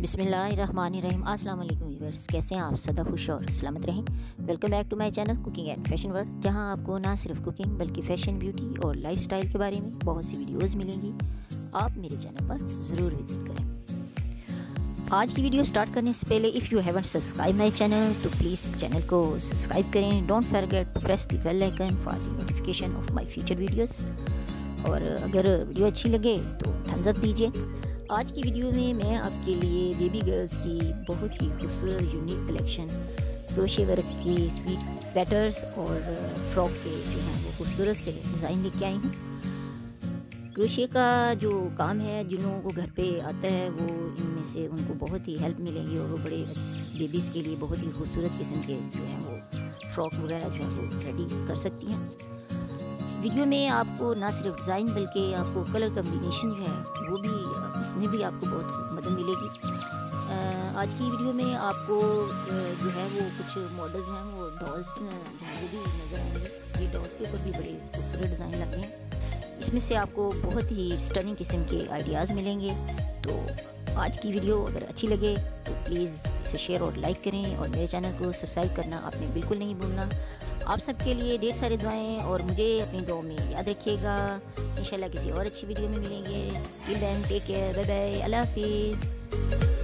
बिसमीम अस्सलाम व्यूवर्स कैसे हैं आप? सदा खुश और सलामत रहें। Welcome back to my channel cooking and fashion world जहाँ आपको ना सिर्फ़ कुकिंग बल्कि फ़ैशन ब्यूटी और लाइफस्टाइल के बारे में बहुत सी वीडियोस मिलेंगी। आप मेरे चैनल पर ज़रूर विज़िट करें। आज की वीडियो स्टार्ट करने से पहले if you haven't subscribe my channel तो प्लीज़ चैनल को सब्सक्राइब करें। Don't forget to press the bell icon for the notification of my future videos और अगर वीडियो अच्छी लगे तो थम्स अप दीजिए। आज की वीडियो में मैं आपके लिए बेबी गर्ल्स की बहुत ही खूबसूरत यूनिक कलेक्शन क्रोशे वर्क की स्वीट स्वेटर्स और फ्रॉक के जो हैं वो खूबसूरत से डिज़ाइन लेके आई हूँ। क्रोशे का जो काम है, जिन लोगों को घर पे आता है, वो इनमें से उनको बहुत ही हेल्प मिलेगी और वो बड़े बेबीज़ के लिए बहुत ही खूबसूरत किस्म के जो हैं वो फ्रॉक वगैरह जो है वो रेडी कर सकती हैं। वीडियो में आपको ना सिर्फ़ डिज़ाइन बल्कि आपको कलर कम्बिनेशन जो है, वो भी उसमें भी आपको बहुत मदद मिलेगी। आज की वीडियो में आपको जो है वो कुछ मॉडल हैं, वो डॉल्स वो भी नज़र आएँगे। ये डॉल्स के ऊपर भी बड़े खूबसूरत डिज़ाइन लगे हैं। इसमें से आपको बहुत ही स्टनिंग किस्म के आइडियाज़ मिलेंगे। तो आज की वीडियो अगर अच्छी लगे तो प्लीज़ इसे शेयर और लाइक करें। और मेरे चैनल को सब्सक्राइब करना आपने बिल्कुल नहीं भूलना। आप सबके लिए ढेर सारी दुआएँ और मुझे अपनी दुआ में याद रखिएगा। इंशाल्लाह किसी और अच्छी वीडियो में मिलेंगे। टेक केयर बाय बाय अल्लाह हाफिज़।